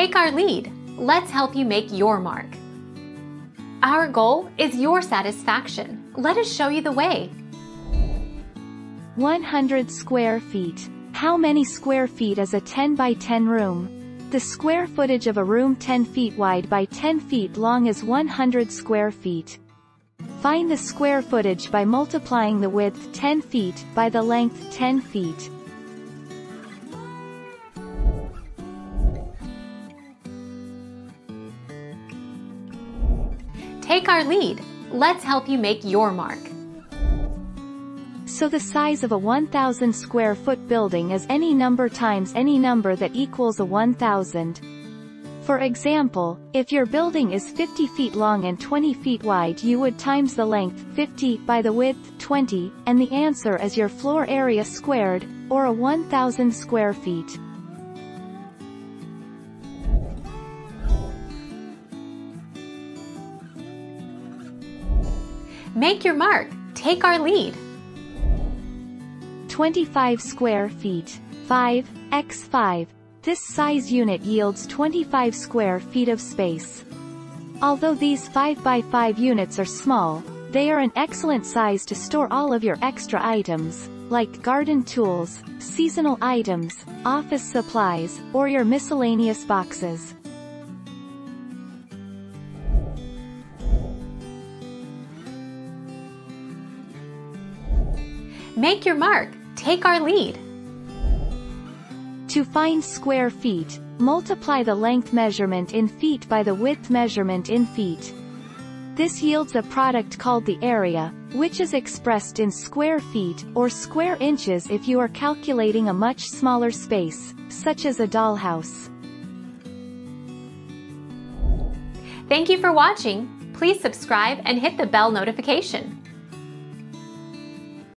Take our lead. Let's help you make your mark. Our goal is your satisfaction. Let us show you the way. 100 square feet. How many square feet is a 10 by 10 room? The square footage of a room 10 feet wide by 10 feet long is 100 square feet. Find the square footage by multiplying the width 10 feet by the length 10 feet. Take our lead. Let's help you make your mark. So the size of a 1000 square foot building is any number times any number that equals a 1000. For example, if your building is 50 feet long and 20 feet wide you would times the length 50 by the width 20, and the answer is your floor area squared, or a 1000 square feet. Make your mark. Take our lead. 25 square feet. 5, x 5. This size unit yields 25 square feet of space. Although these 5 by 5 units are small, they are an excellent size to store all of your extra items, like garden tools, seasonal items, office supplies, or your miscellaneous boxes. Make your mark. Take our lead. To find square feet, multiply the length measurement in feet by the width measurement in feet. This yields a product called the area, which is expressed in square feet or square inches if you are calculating a much smaller space, such as a dollhouse. Thank you for watching. Please subscribe and hit the bell notification.